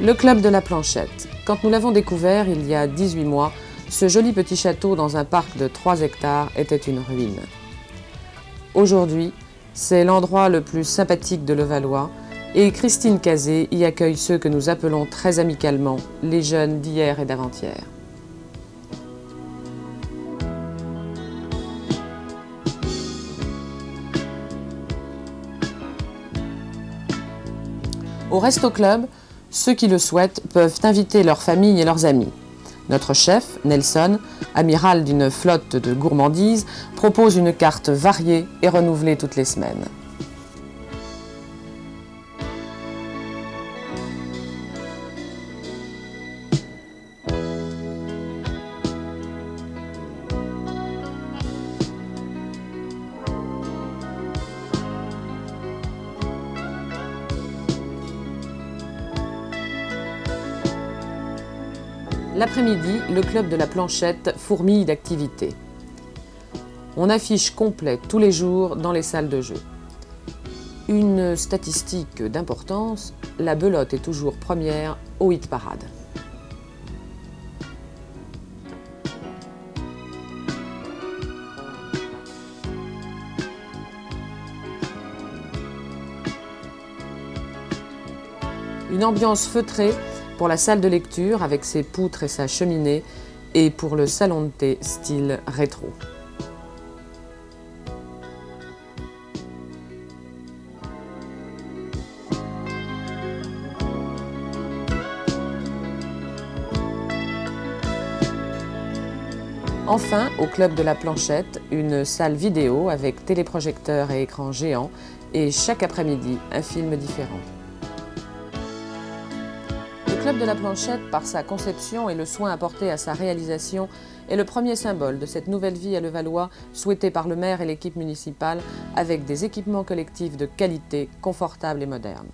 Le club de la planchette. Quand nous l'avons découvert il y a 18 mois, ce joli petit château dans un parc de 3 hectares était une ruine. Aujourd'hui, c'est l'endroit le plus sympathique de Levallois et Christine Cazé y accueille ceux que nous appelons très amicalement les jeunes d'hier et d'avant-hier. Au Resto Club, ceux qui le souhaitent peuvent inviter leur famille et leurs amis. Notre chef, Nelson, amiral d'une flotte de gourmandises, propose une carte variée et renouvelée toutes les semaines. L'après-midi, le club de la planchette fourmille d'activités. On affiche complet tous les jours dans les salles de jeu. Une statistique d'importance, la belote est toujours première au hit parade. Une ambiance feutrée pour la salle de lecture avec ses poutres et sa cheminée, et pour le salon de thé style rétro. Enfin, au Club de la Planchette, une salle vidéo avec téléprojecteur et écran géant et chaque après-midi un film différent. Le Club de la Planchette, par sa conception et le soin apporté à sa réalisation, est le premier symbole de cette nouvelle vie à Levallois souhaitée par le maire et l'équipe municipale avec des équipements collectifs de qualité, confortables et modernes.